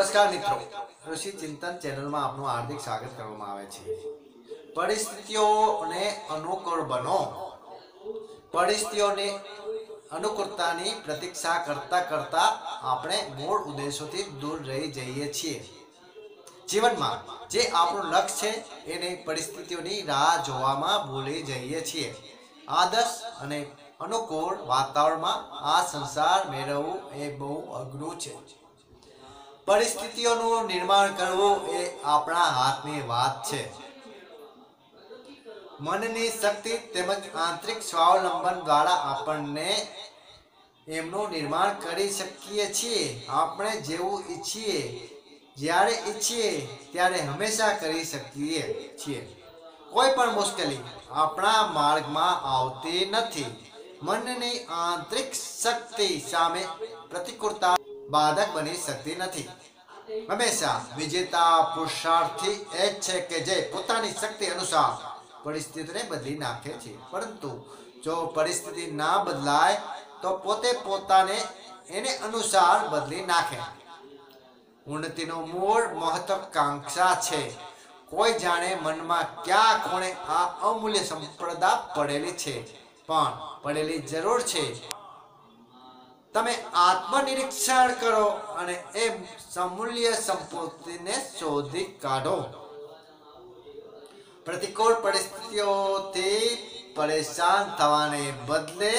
નમસ્કાર મિત્રો. ઋષિ ચિંતન ચેનલમાં આપનું હાર્દિક સ્વાગત કરવામાં આવે છે. પરિસ્થિતિઓને અનુકૂળ બનો. પરિસ્થિતિઓને અનુકૂળતાની પ્રતીક્ષા કરતા કરતા આપણે મૂળ ઉદ્દેશોથી દૂર રહી જઈએ છીએ. જીવનમાં જે આપણું લક્ષ્ય છે, એને પરિસ્થિતિઓની રાહ જોવામાં ભૂલી જઈએ છીએ. આદર્શ અને અનુકૂળ વાતાવરણમાં આ સંસાર મેળવવું એ બહુ અઘરું છે. પરિસ્થિતિઓનું નિર્માણ કરવું એ આપણા હાથની વાત છે. મનની શક્તિ તેમજ આંતરિક સ્વાવલંબન દ્વારા આપણને એમનું નિર્માણ કરી શકીએ છીએ. આપણે જેવું ઈચ્છીએ, જ્યારે ઈચ્છીએ, ત્યારે હંમેશા કરી શકીએ છીએ. કોઈ પણ મુશ્કેલી આપણા માર્ગમાં આવતી નથી. મનની આંતરિક શક્તિ સામે પ્રતિકૂળતા બાધક બની શકતી નથી. હંમેશા વિજેતા પુરુષાર્થી એ જ છે કે જે પોતાની શક્તિ અનુસાર પરિસ્થિતિને બદલી નાખે છે. પરંતુ જો પરિસ્થિતિ ના બદલાય, તો પોતે પોતાને એને અનુસાર બદલી નાખે. ઉન્નતિનો મૂળ મહત્વાકાંક્ષા છે. કોઈ જાણે મનમાં ક્યાં ખૂણે આ અમૂલ્ય સંપ્રદા પડેલી છે. પણ પડેલી જરૂર છે. તમે આત્મનિરીક્ષણ કરો અને એ સમૂલ્ય સંપત્તિને શોધી કાઢો. પ્રતિકૂળ પરિસ્થિતિઓથી પરેશાન થવાને બદલે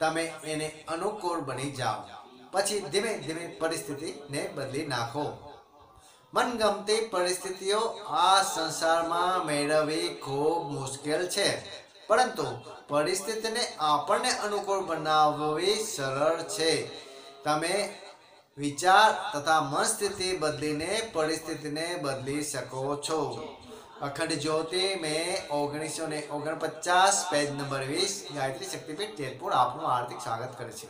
તમે એને અનુકૂળ બની જાઓ. પછી ધીમે ધીમે પરિસ્થિતિને બદલી નાખો. મનગમતી પરિસ્થિતિઓ આ સંસારમાં મેળવવી ખૂબ મુશ્કેલ છે. પરંતુ પરિસ્થિતિને આપણને અનુકૂળ બનાવવી સરળ છે. તમે વિચાર તથા મન સ્થિતિ બદલીને પરિસ્થિતિને બદલી શકો છો. અખંડ જ્યોતિ મેં ઓગણીસો ને ઓગણપચાસ, પેજ નંબર વીસ ગાયત્રી શક્તિપીઠ જેતપુર આપનું હાર્દિક સ્વાગત કરે છે.